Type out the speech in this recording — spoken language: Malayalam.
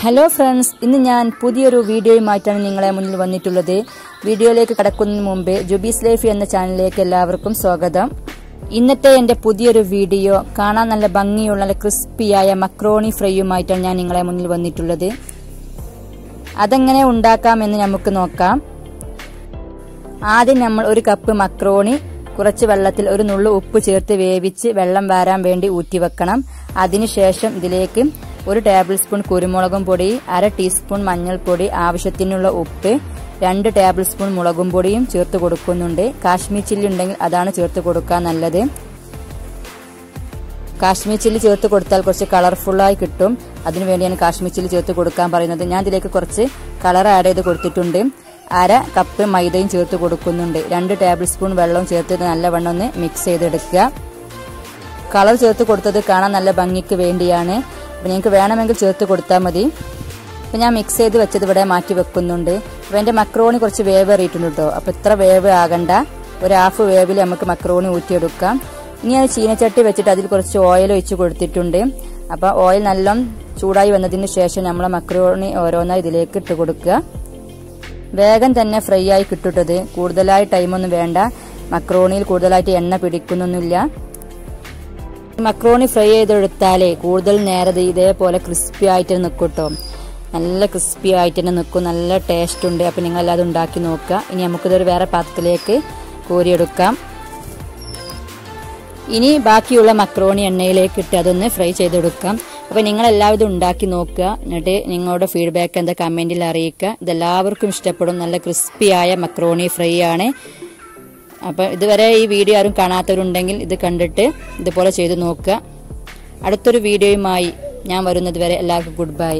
ഹലോ ഫ്രണ്ട്സ് ഇന്ന് ഞാൻ പുതിയൊരു വീഡിയോയുമായിട്ടാണ് നിങ്ങളെ മുന്നിൽ വന്നിട്ടുള്ളത്. വീഡിയോയിലേക്ക് കടക്കുന്നതിന് മുമ്പേ ജുബീസ് ലൈഫ് എന്ന ചാനലിലേക്ക് എല്ലാവർക്കും സ്വാഗതം. ഇന്നത്തെ എന്റെ പുതിയൊരു വീഡിയോ കാണാൻ നല്ല ഭംഗിയുള്ള നല്ല ക്രിസ്പിയായ മക്രോണി ഫ്രൈയുമായിട്ടാണ് ഞാൻ നിങ്ങളെ മുന്നിൽ വന്നിട്ടുള്ളത്. അതെങ്ങനെ ഉണ്ടാക്കാമെന്ന് നമുക്ക് നോക്കാം. ആദ്യം നമ്മൾ ഒരു കപ്പ് മക്രോണി കുറച്ച് വെള്ളത്തിൽ ഒരു നുള്ളു ഉപ്പ് ചേർത്ത് വേവിച്ച് വെള്ളം വാരാൻ വേണ്ടി ഊറ്റിവെക്കണം. അതിനുശേഷം ഇതിലേക്ക് ഒരു ടേബിൾ സ്പൂൺ കുരുമുളകും പൊടി അര ടീസ്പൂൺ മഞ്ഞൾപ്പൊടി ആവശ്യത്തിനുള്ള ഉപ്പ് രണ്ട് ടേബിൾ സ്പൂൺ മുളകും പൊടിയും ചേർത്ത് കൊടുക്കുന്നുണ്ട്. കാശ്മീർ ചില്ലി ഉണ്ടെങ്കിൽ അതാണ് ചേർത്ത് കൊടുക്കാൻ നല്ലത്. കാശ്മീർ ചില്ലി ചേർത്ത് കൊടുത്താൽ കുറച്ച് കളർഫുള്ളായി കിട്ടും. അതിനുവേണ്ടിയാണ് കാശ്മീർ ചില്ലി ചേർത്ത് കൊടുക്കാൻ പറയുന്നത്. ഞാൻ ഇതിലേക്ക് കുറച്ച് കളർ ആഡ് ചെയ്ത് കൊടുത്തിട്ടുണ്ട്. അര കപ്പ് മൈദയും ചേർത്ത് കൊടുക്കുന്നുണ്ട്. രണ്ട് ടേബിൾ സ്പൂൺ വെള്ളവും ചേർത്ത് നല്ലവണ്ണം ഒന്ന് മിക്സ് ചെയ്തെടുക്കുക. കളർ ചേർത്ത് കൊടുത്തത് കാണാൻ നല്ല ഭംഗിക്ക് വേണ്ടിയാണ്. അപ്പം നിങ്ങൾക്ക് വേണമെങ്കിൽ ചേർത്ത് കൊടുത്താൽ മതി. അപ്പോൾ ഞാൻ മിക്സ് ചെയ്ത് വെച്ചത് ഇവിടെ മാറ്റി വെക്കുന്നുണ്ട്. അപ്പം എന്റെ മക്രോണി കുറച്ച് വേവ് ഏറിയിട്ടുണ്ട് കേട്ടോ. അപ്പോൾ ഇത്ര വേവ് ആകണ്ട. ഒരു ഹാഫ് വേവിൽ നമുക്ക് മക്രോണി ഊറ്റിയെടുക്കാം. ഇനി അത് ചീനച്ചട്ടി വെച്ചിട്ട് അതിൽ കുറച്ച് ഓയിൽ ഒഴിച്ച് കൊടുത്തിട്ടുണ്ട്. അപ്പോൾ ഓയിൽ നല്ല ചൂടായി വന്നതിന് ശേഷം നമ്മൾ മക്രോണി ഓരോന്നായി ഇതിലേക്ക് ഇട്ട് കൊടുക്കുക. വേഗം തന്നെ ഫ്രൈ ആയി കിട്ടിട്ടത് കൂടുതലായി ടൈമൊന്നും വേണ്ട. മക്രോണിയിൽ കൂടുതലായിട്ട് എണ്ണ പിടിക്കുന്നൊന്നുമില്ല. മക്രോണി ഫ്രൈ ചെയ്തെടുത്താലേ കൂടുതൽ നേരത്തെ ഇതേപോലെ ക്രിസ്പി ആയിട്ട് നിൽക്കും കേട്ടോ നല്ല ക്രിസ്പി ആയിട്ട് തന്നെ നിൽക്കും നല്ല ടേസ്റ്റ് ഉണ്ട്. അപ്പം നിങ്ങളെല്ലാം ഉണ്ടാക്കി നോക്കുക. ഇനി നമുക്കിതൊരു വേറെ പാത്രത്തിലേക്ക് കോരിയെടുക്കാം. ഇനി ബാക്കിയുള്ള മക്രോണി എണ്ണയിലേക്ക് ഇട്ട് അതൊന്ന് ഫ്രൈ ചെയ്തെടുക്കാം. അപ്പോൾ നിങ്ങളെല്ലാവരും ഉണ്ടാക്കി നോക്കുക. എന്നിട്ട് നിങ്ങളുടെ ഫീഡ്ബാക്ക് എന്താ കമന്റിൽ അറിയിക്കുക. ഇതെല്ലാവർക്കും ഇഷ്ടപ്പെടും. നല്ല ക്രിസ്പിയായ മക്രോണി ഫ്രൈ ആണ്. അപ്പോൾ ഇതുവരെ ഈ വീഡിയോ ആരും കാണാത്തവരുണ്ടെങ്കിൽ ഇത് കണ്ടിട്ട് ഇതുപോലെ ചെയ്തു നോക്കുക. അടുത്തൊരു വീഡിയോയുമായി ഞാൻ വരുന്നത് വരെ എല്ലാവർക്കും ഗുഡ് ബൈ